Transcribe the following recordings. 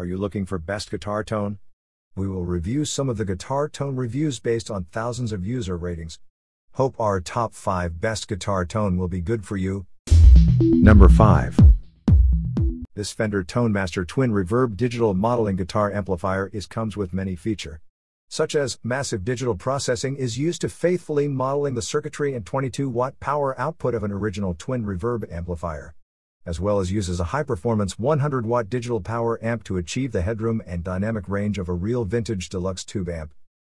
Are you looking for best guitar tone? We will review some of the guitar tone reviews based on thousands of user ratings. Hope our top 5 best guitar tone will be good for you. Number 5. This Fender Tone Master Twin Reverb digital modeling guitar amplifier is comes with many feature such as massive digital processing is used to faithfully modeling the circuitry and 22 watt power output of an original twin reverb amplifier as well as uses a high performance 100 watt digital power amp to achieve the headroom and dynamic range of a real vintage deluxe tube amp.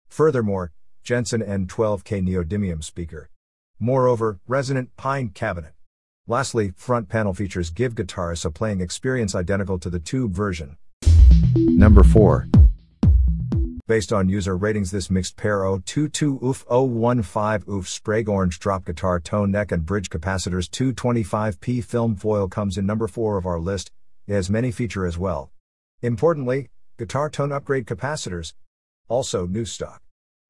Furthermore, Jensen N12K neodymium speaker. Moreover, resonant pine cabinet. Lastly, front panel features give guitarists a playing experience identical to the tube version. Number 4. Based on user ratings, this mixed pair 022 OOF 015 OOF Sprague Orange Drop Guitar Tone Neck and Bridge Capacitors 225p Film Foil comes in number 4 of our list. It has many feature as well. Importantly, guitar tone upgrade capacitors. Also new stock.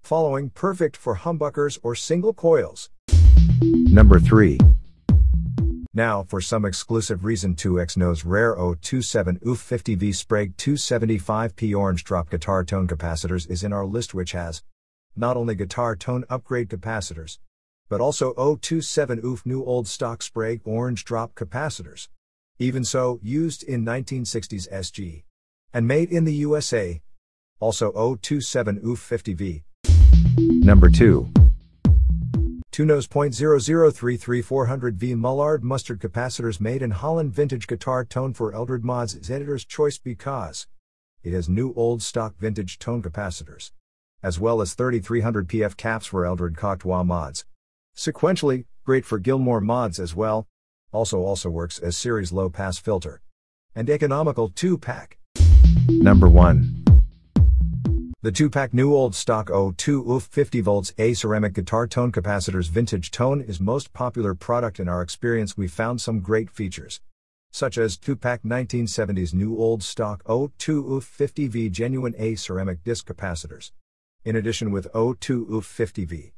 Following perfect for humbuckers or single coils. Number 3. Now, for some exclusive reason 2X Nose Rare 027 OOF 50V Sprague 275p Orange Drop Guitar Tone Capacitors is in our list which has not only guitar tone upgrade capacitors, but also 027 OOF New Old Stock Sprague Orange Drop Capacitors. Even so, used in 1960s SG. And made in the USA. Also 027 OOF 50V. Number 2. Two nose .0033400V Mullard mustard capacitors made in Holland vintage guitar tone for Eldred Mods is editor's choice because it has new old stock vintage tone capacitors, as well as 3300 PF caps for Eldred Cocteau mods. Sequentially, great for Gilmour mods as well. Also also works as series low pass filter. And economical 2 pack. Number 1. The 2-pack new old stock 02 UF 50 volts A ceramic guitar tone capacitors vintage tone is most popular product in our experience we found some great features. Such as 2-pack 1970s new old stock 02 UF 50V genuine A ceramic disc capacitors. In addition with 02 UF 50V.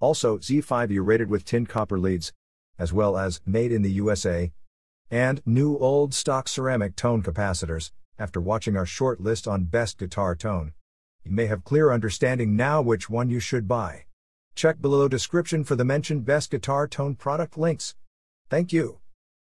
Also Z5U rated with tin copper leads. As well as made in the USA. And new old stock ceramic tone capacitors, after watching our short list on best guitar tone. You may have clear understanding now which one you should buy. Check below description for the mentioned best guitar tone product links. Thank you.